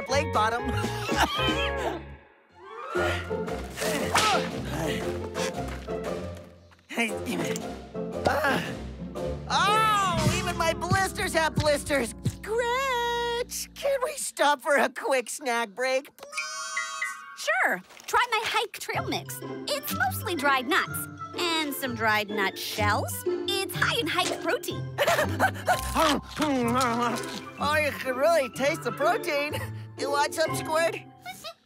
Camp Lakebottom. Ah! oh, even my blisters have blisters. Gretch, can we stop for a quick snack break, please? Sure. Try my hike trail mix. It's mostly dried nuts and some dried nut shells. It's high in hike protein. oh, you can really taste the protein. You want some, Squirt?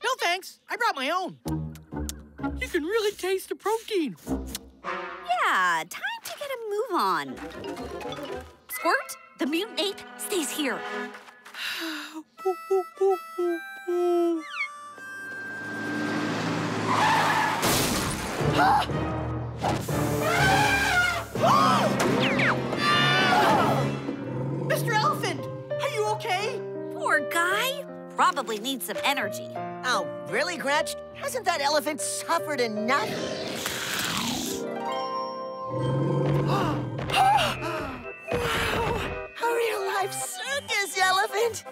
No, thanks. I brought my own. You can really taste the protein. Yeah, time to get a move on. Squirt, the mutant ape stays here. Mr. Elephant, are you okay? Poor guy. Probably needs some energy. Oh, really, Gretch? Hasn't that elephant suffered enough? wow! A real-life circus elephant!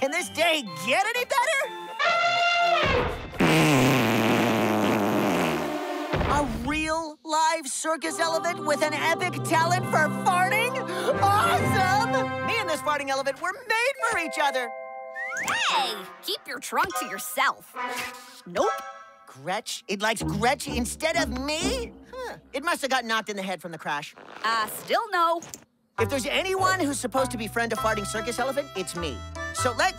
Can this day get any better? A real live circus elephant with an epic talent for farting? Awesome! Me and this farting elephant were made for each other. Hey, keep your trunk to yourself. Nope. Gretch? It likes Gretch instead of me? Huh. It must have got knocked in the head from the crash. Uh, still no. If there's anyone who's supposed to befriend a farting circus elephant, it's me. So let...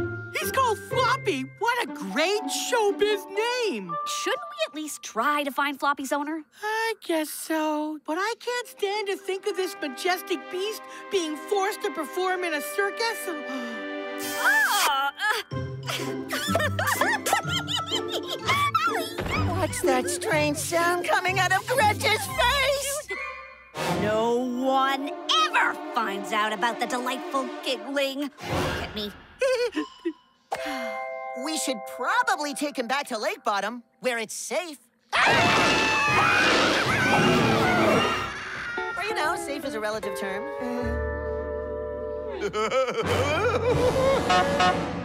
He's called Floppy. What a great showbiz name. Shouldn't we at least try to find Floppy's owner? I guess so. But I can't stand to think of this majestic beast being forced to perform in a circus. Ah! What's that strange sound coming out of Gretch's face? No one ever finds out about the delightful giggling. Look at me. We should probably take him back to Lakebottom, where it's safe. or, you know, safe is a relative term.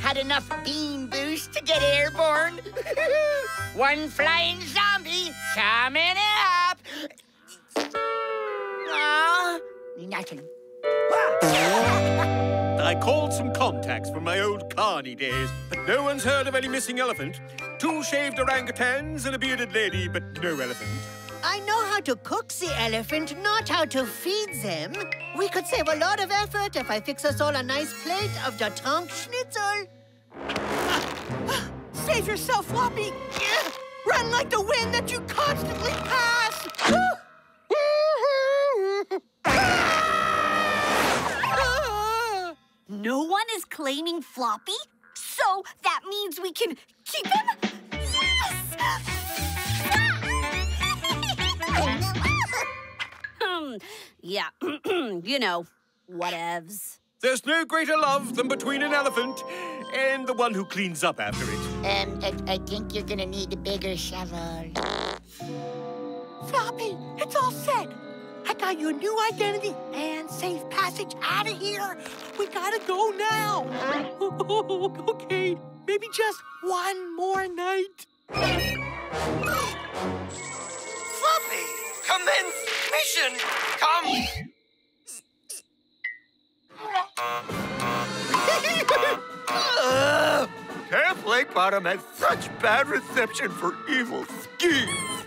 Had enough bean boost to get airborne. One flying zombie coming up. Aw, nothing. I called some contacts from my old carny days, but no one's heard of any missing elephant. Two shaved orangutans and a bearded lady, but no elephant. I know how to cook the elephant, not how to feed them. We could save a lot of effort if I fix us all a nice plate of the tonk schnitzel. Save yourself, Floppy. Run like the wind that you constantly pass. No one is claiming Floppy? So that means we can keep him? Yes! Yeah, you know, whatevs. There's no greater love than between an elephant and the one who cleans up after it. Um, I, I think you're gonna need a bigger shovel. Floppy, it's all set. I got you a new identity and safe passage out of here. We gotta go now. okay, maybe just one more night. Floppy, commence mission. Come. Camp Lakebottom has such bad reception for evil schemes.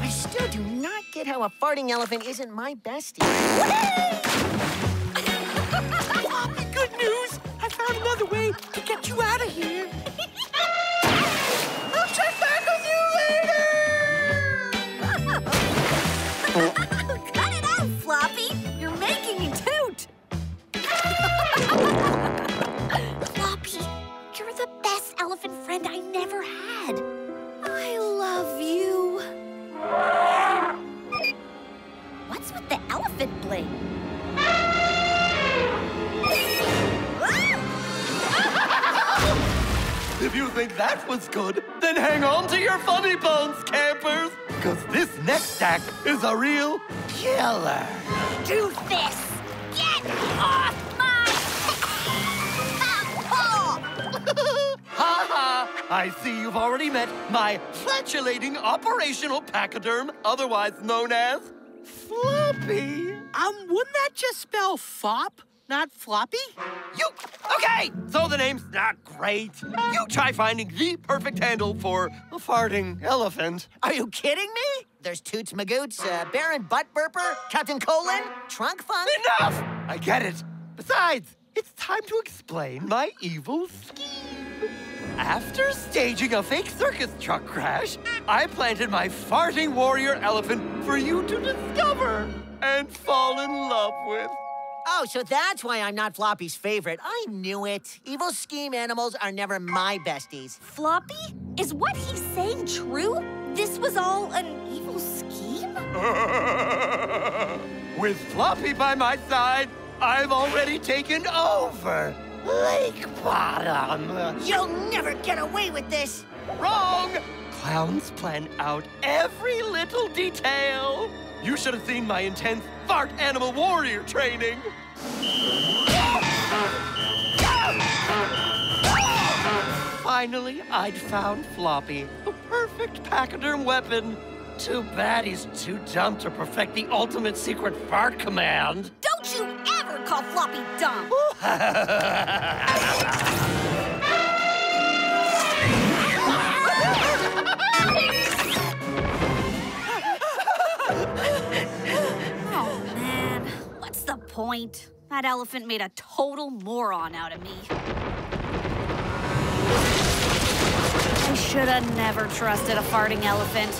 I still do not get how a farting elephant isn't my bestie. Floppy, good news. I found another way to get you out of here. Think that was good, then hang on to your funny bones, campers, because this next act is a real killer. Do this! Get off my... Ha ha! I see you've already met my flatulating operational pachyderm, otherwise known as Floppy. Um, wouldn't that just spell fop, not floppy? You okay? So the name's not great. You try finding the perfect handle for a farting elephant. Are you kidding me? There's Toots Magoots, uh, Baron Butt Burper, Captain Colon, Trunk Funk. Enough! I get it. Besides, it's time to explain my evil scheme. After staging a fake circus truck crash, I planted my farting warrior elephant for you to discover and fall in love with. Oh, so that's why I'm not Floppy's favorite. I knew it. Evil scheme animals are never my besties. Floppy? Is what he's saying true? This was all an evil scheme? With Floppy by my side, I've already taken over Lake Bottom. You'll never get away with this. Wrong! Clowns plan out every little detail. You should have seen my intense fart animal warrior training. Finally, I'd found Floppy, the perfect pachyderm weapon. Too bad he's too dumb to perfect the ultimate secret fart command. Don't you ever call Floppy dumb! point? That elephant made a total moron out of me. I should have never trusted a farting elephant.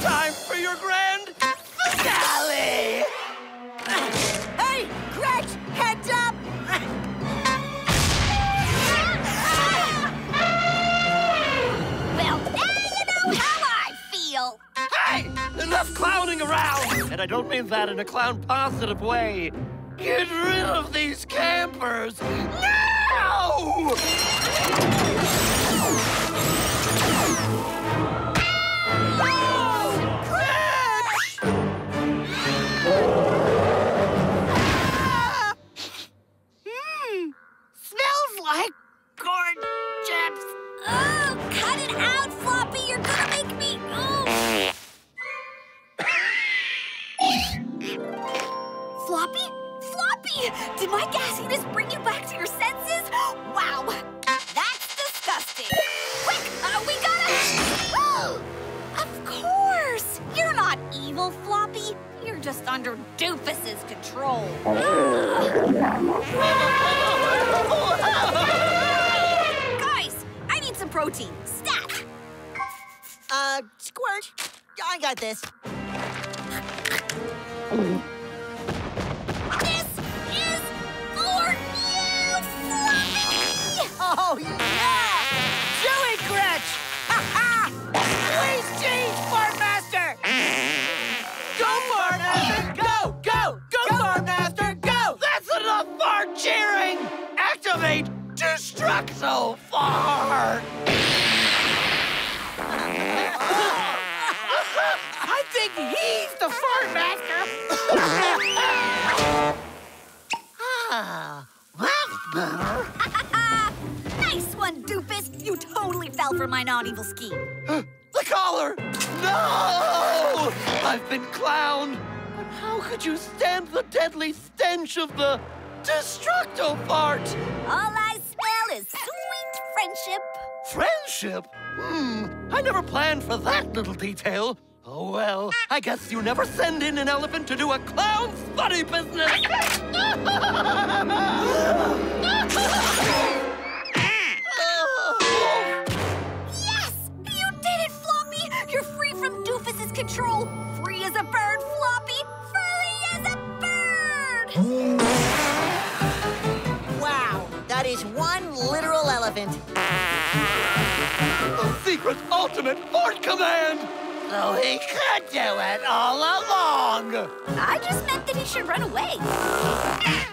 Time for your grand finale! Hey, Gretch, heads up! Well, now you know how I feel. Hey! Enough clowning around! And I don't mean that in a clown positive way. Get rid of these campers! Now! Hmm, smells like corn chips. Oh, cut it out, Floppy. You're gonna make Under Doofus's control. Guys, I need some protein. Stat. Uh, Squirt, I got. This think he's the fart master. Ah, that's better. nice one, Doofus! You totally fell for my non-evil scheme. The collar! No! I've been clowned! But how could you stand the deadly stench of the Destructo Fart? All I smell is sweet friendship. Friendship? Hmm, I never planned for that little detail. Oh well, I guess you never send in an elephant to do a clown's funny business. Yes! You did it, Floppy! You're free from Doofus's control. Free as a bird, Floppy! Free as a bird! Wow, that is one literal elephant. The secret ultimate fart command! So he could do it all along! I just meant that he should run away.